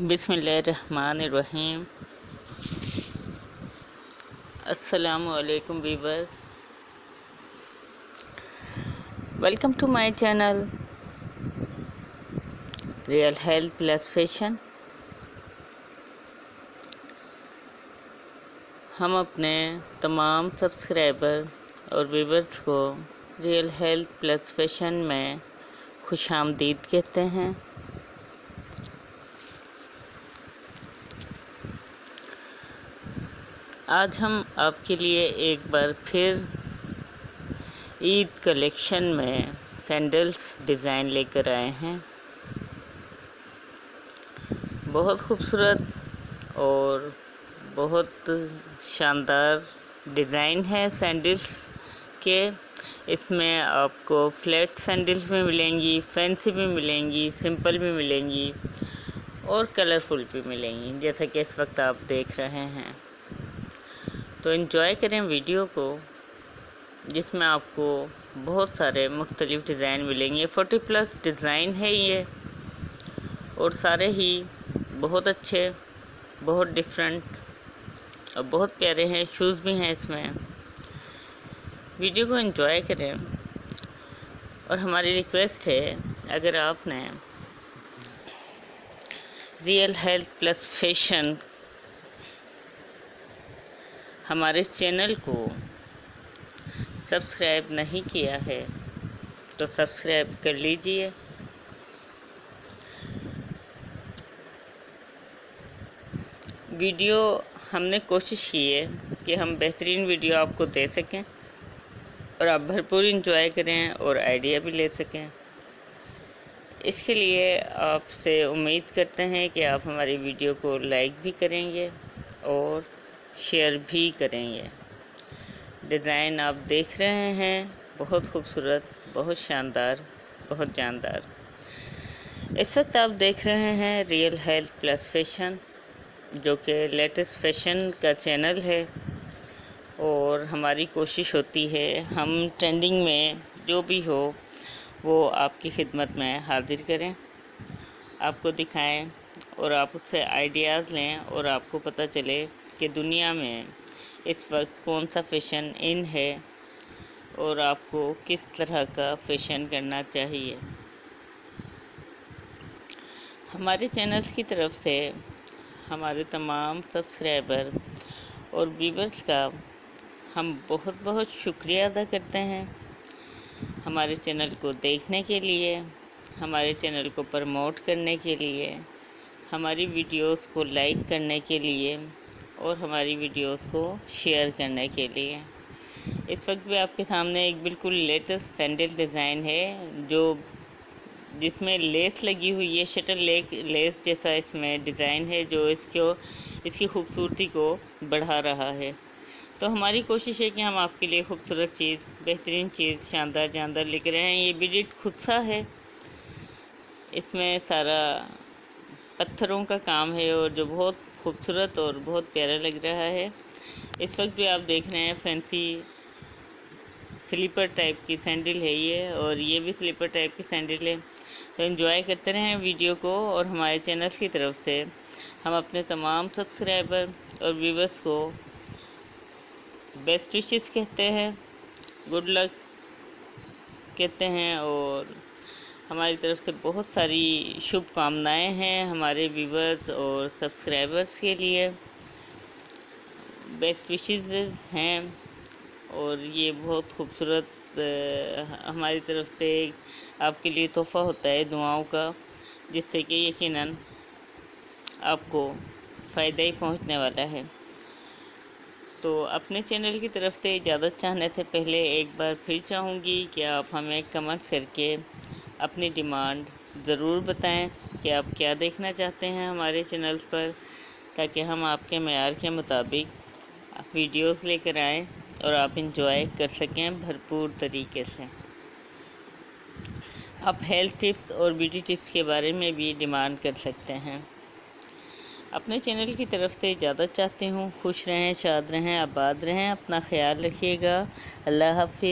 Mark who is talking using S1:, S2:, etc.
S1: बिसमीम असलकुम viewers welcome to my channel. Real health plus fashion. हम अपने तमाम सब्सक्राइबर और व्यूवर्स को रियल हेल्थ प्लस फ़ैशन में खुश आमदीद कहते हैं। आज हम आपके लिए एक बार फिर ईद कलेक्शन में सैंडल्स डिज़ाइन लेकर आए हैं। बहुत खूबसूरत और बहुत शानदार डिज़ाइन है सैंडल्स के। इसमें आपको फ्लैट सैंडल्स भी मिलेंगी फैंसी भी मिलेंगी सिंपल भी मिलेंगी और कलरफुल भी मिलेंगी, जैसा कि इस वक्त आप देख रहे हैं। तो इन्जॉय करें वीडियो को, जिसमें आपको बहुत सारे मुख्तलिफ़ डिज़ाइन मिलेंगे। फोर्टी प्लस डिज़ाइन है ये, और सारे ही बहुत अच्छे, बहुत डिफरेंट और बहुत प्यारे हैं। शूज़ भी हैं इसमें। वीडियो को एंजॉय करें। और हमारी रिक्वेस्ट है, अगर आपने रियल हेल्थ प्लस फ़ैशन हमारे चैनल को सब्सक्राइब नहीं किया है तो सब्सक्राइब कर लीजिए। वीडियो, हमने कोशिश की है कि हम बेहतरीन वीडियो आपको दे सकें और आप भरपूर इंजॉय करें और आइडिया भी ले सकें। इसके लिए आपसे उम्मीद करते हैं कि आप हमारी वीडियो को लाइक भी करेंगे और शेयर भी करेंगे। डिज़ाइन आप देख रहे हैं, बहुत खूबसूरत, बहुत शानदार, बहुत जानदार। इस वक्त आप देख रहे हैं रियल हेल्थ प्लस फ़ैशन जो कि लेटेस्ट फ़ैशन का चैनल है, और हमारी कोशिश होती है, हम ट्रेंडिंग में जो भी हो, वो आपकी खिदमत में हाजिर करें। आपको दिखाएँ और आप उससे आइडियाज़ लें और आपको पता चले कि दुनिया में इस वक्त कौन सा फ़ैशन इन है और आपको किस तरह का फ़ैशन करना चाहिए? हमारे चैनल्स की तरफ़ से हमारे तमाम सब्सक्राइबर और व्यूवर्स का हम बहुत बहुत शुक्रिया अदा करते हैं हमारे चैनल को देखने के लिए, हमारे चैनल को प्रमोट करने के लिए, हमारी वीडियोस को लाइक करने के लिए। और हमारी वीडियोस को शेयर करने के लिए। इस वक्त भी आपके सामने एक बिल्कुल लेटेस्ट सैंडल डिज़ाइन है, जो जिसमें लेस लगी हुई है शटल लेक, लेस जैसा इसमें डिज़ाइन है, जो इसको, इसकी खूबसूरती को बढ़ा रहा है। तो हमारी कोशिश है कि हम आपके लिए खूबसूरत चीज़, बेहतरीन चीज़ शानदार जानदार लेकर रहे हैं। ये बिडिट खुद सा है। इसमें सारा पत्थरों का काम है और जो बहुत खूबसूरत और बहुत प्यारा लग रहा है। इस वक्त भी आप देख रहे हैं फैंसी स्लीपर टाइप की सैंडल है ये और ये भी स्लीपर टाइप की सैंडल है। तो इन्जॉय करते रहें वीडियो को और हमारे चैनल की तरफ़ से। हम अपने तमाम सब्सक्राइबर और व्यूवर्स को बेस्ट विशेस कहते हैं। गुड लक कहते हैं और हमारी तरफ़ से बहुत सारी शुभकामनाएँ हैं हमारे व्यूवर्स और सब्सक्राइबर्स के लिए। बेस्ट विशेज़ हैं और ये बहुत खूबसूरत हमारी तरफ़ से आपके लिए तोहफ़ा होता है दुआओं का, जिससे कि यकीनन आपको फ़ायदा ही पहुँचने वाला है। तो अपने चैनल की तरफ़ से इजाज़त चाहने से पहले एक बार फिर चाहूँगी कि आप हमें कमेंट करके अपनी डिमांड ज़रूर बताएँ कि आप क्या देखना चाहते हैं हमारे चैनल्स पर, ताकि हम आपके मैार के मुताबिक वीडियोस लेकर आएँ और आप इंजॉय कर सकें भरपूर तरीके से। आप हेल्थ टिप्स और ब्यूटी टिप्स के बारे में भी डिमांड कर सकते हैं। अपने चैनल की तरफ़ से इजाज़त चाहती हूँ, खुश रहें, शाद रहें, आबाद रहें, अपना ख्याल रखिएगा। अल्लाह हाफि